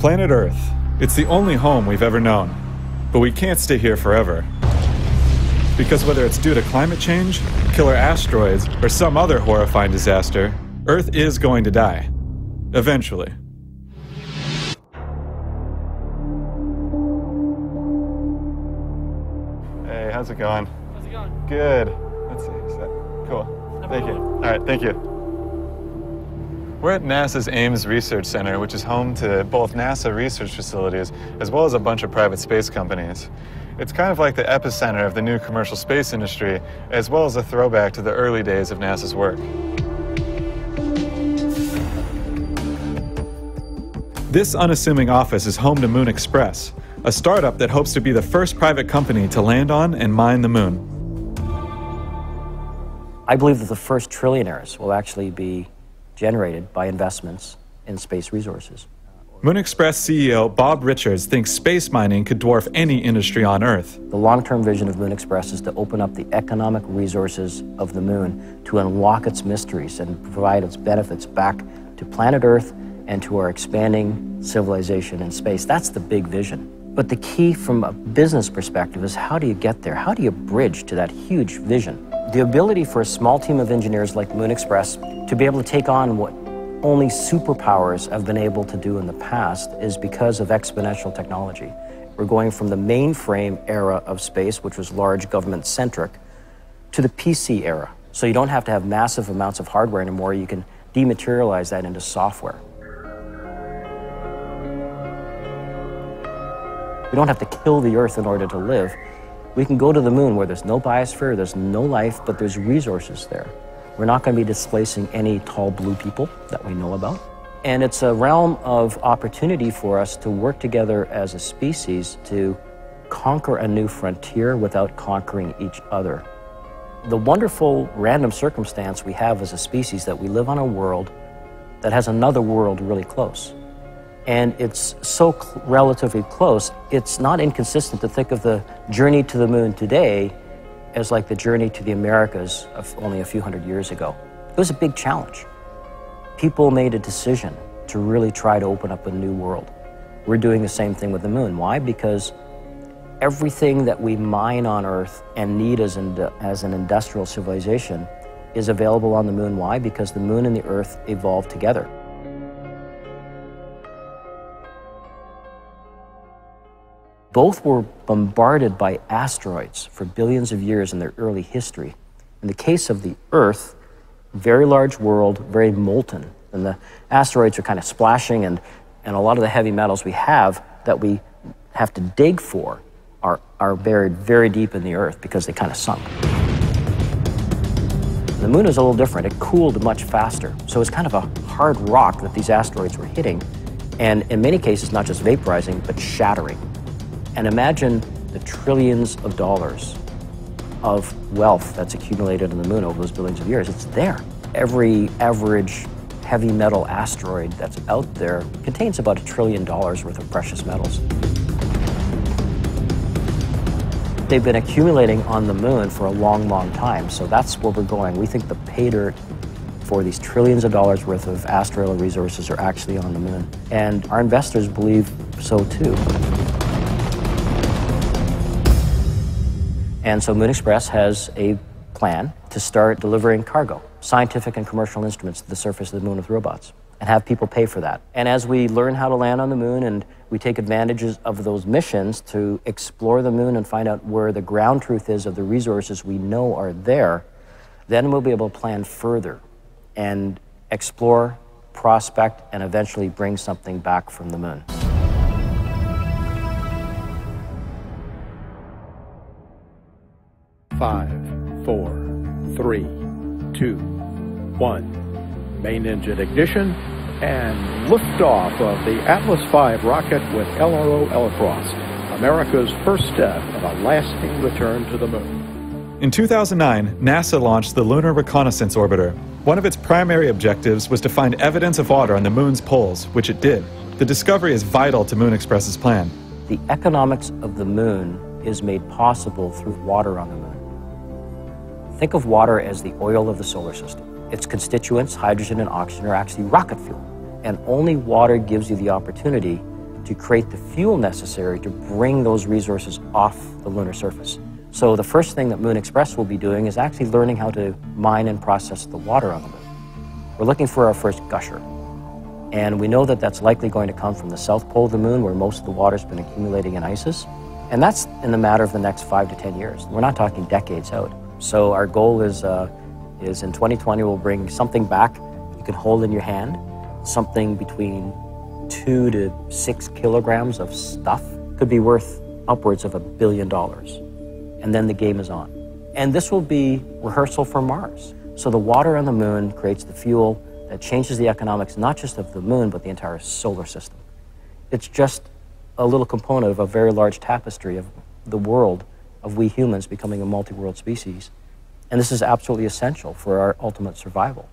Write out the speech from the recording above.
Planet Earth. It's the only home we've ever known. But we can't stay here forever. Because whether it's due to climate change, killer asteroids, or some other horrifying disaster, Earth is going to die. Eventually. Hey, how's it going? How's it going? Good. Let's see. Is that cool? Thank you. All right, thank you. We're at NASA's Ames Research Center, which is home to both NASA research facilities as well as a bunch of private space companies. It's kind of like the epicenter of the new commercial space industry, as well as a throwback to the early days of NASA's work. This unassuming office is home to Moon Express, a startup that hopes to be the first private company to land on and mine the moon. I believe that the first trillionaires will actually be generated by investments in space resources. Moon Express CEO Bob Richards thinks space mining could dwarf any industry on Earth. The long term vision of Moon Express is to open up the economic resources of the moon to unlock its mysteries and provide its benefits back to planet Earth and to our expanding civilization in space. That's the big vision. But the key from a business perspective is how do you get there? How do you bridge to that huge vision? The ability for a small team of engineers like Moon Express to be able to take on what only superpowers have been able to do in the past is because of exponential technology. We're going from the mainframe era of space, which was large government centric, to the PC era. So you don't have to have massive amounts of hardware anymore. You can dematerialize that into software. We don't have to kill the Earth in order to live. We can go to the moon where there's no biosphere, there's no life, but there's resources there. We're not going to be displacing any tall blue people that we know about. And it's a realm of opportunity for us to work together as a species to conquer a new frontier without conquering each other. The wonderful random circumstance we have as a species that we live on a world that has another world really close. And it's so cl- relatively close, it's not inconsistent to think of the journey to the moon today as like the journey to the Americas of only a few hundred years ago. It was a big challenge. People made a decision to really try to open up a new world. We're doing the same thing with the moon. Why? Because everything that we mine on Earth and need as, as an industrial civilization is available on the moon. Why? Because the moon and the Earth evolved together. Both were bombarded by asteroids for billions of years in their early history. In the case of the Earth, very large world, very molten, and the asteroids are kind of splashing, and, and a lot of the heavy metals we have that we have to dig for are, are buried very deep in the Earth because they kind of sunk. The moon is a little different. It cooled much faster. So it's kind of a hard rock that these asteroids were hitting, and in many cases, not just vaporizing, but shattering. And imagine the trillions of dollars of wealth that's accumulated on the moon over those billions of years. It's there. Every average heavy metal asteroid that's out there contains about a trillion dollars worth of precious metals. They've been accumulating on the moon for a long, long time, so that's where we're going. We think the pay dirt for these trillions of dollars worth of asteroidal resources are actually on the moon. And our investors believe so too. And so Moon Express has a plan to start delivering cargo, scientific and commercial instruments to the surface of the moon with robots, and have people pay for that. And as we learn how to land on the moon and we take advantages of those missions to explore the moon and find out where the ground truth is of the resources we know are there, then we'll be able to plan further and explore, prospect, and eventually bring something back from the moon. Five, four, three, two, one. Main engine ignition and liftoff of the Atlas V rocket with LRO and LCROSS, America's first step in a lasting return to the moon. In 2009, NASA launched the Lunar Reconnaissance Orbiter. One of its primary objectives was to find evidence of water on the moon's poles, which it did. The discovery is vital to Moon Express's plan. The economics of the moon is made possible through water on the moon. Think of water as the oil of the solar system. Its constituents, hydrogen and oxygen, are actually rocket fuel. And only water gives you the opportunity to create the fuel necessary to bring those resources off the lunar surface. So the first thing that Moon Express will be doing is actually learning how to mine and process the water on the moon. We're looking for our first gusher. And we know that that's likely going to come from the south pole of the moon where most of the water's been accumulating in ices. And that's in the matter of the next five to 10 years. We're not talking decades out. So our goal is, uh, is in 2020 we'll bring something back you can hold in your hand, something between two to six kilograms of stuff could be worth upwards of a billion dollars. And then the game is on. And this will be rehearsal for Mars. So the water on the moon creates the fuel that changes the economics not just of the moon, but the entire solar system. It's just a little component of a very large tapestry of the world of we humans becoming a multi world species. And this is absolutely essential for our ultimate survival.